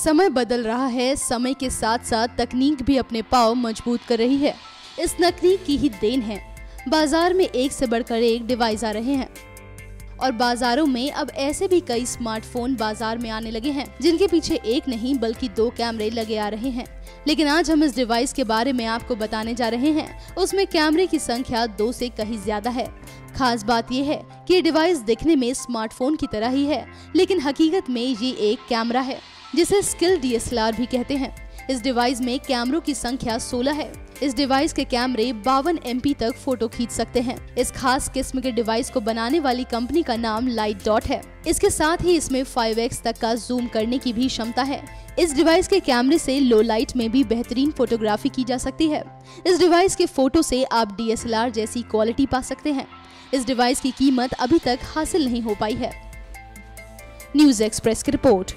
समय बदल रहा है, समय के साथ साथ तकनीक भी अपने पाव मज़बूत कर रही है। इस तकनीक की ही देन है। बाज़ार में एक से बढ़कर एक डिवाइस आ रहे हैं। और बाजारों में अब ऐसे भी कई स्मार्टफ़ोन बाज़ार में आने लगे हैं, जिनके पीछे एक नहीं, बल्कि दो कैमरे लगे आ रहे हैं। लेकिन आज हम इस डिवाइस के बारे में आपको बताने जा रहे हैं। उसमें कैमरे की संख्या दो से कहीं ज़्यादा है। खास बात यह है कि डिवाइस दिखने में स्मार्टफ़ोन की तरह ही है, लेकिन हकीकत में ये एक कैमरा है। जिसे स्किल डीएसएलआर भी कहते हैं। इस डिवाइस में कैमरों की संख्या 16 है। इस डिवाइस के कैमरे बावन एम तक फ़ोटो खींच सकते हैं। इस खास किस्म के डिवाइस को बनाने वाली कंपनी का नाम लाइट डॉट है। इसके साथ ही इसमें 5x तक का जूम करने की भी क्षमता है। इस डिवाइस के कैमरे से लो लाइट में भी बेहतरीन फोटोग्राफी की जा सकती है। इस डिवाइस के फ़ोटो से आप डीएसएलआर जैसी क्वालिटी पा सकते हैं। इस डिवाइस की कीमत अभी तक हासिल नहीं हो पाई है। न्यूज़ एक्सप्रेस की रिपोर्ट।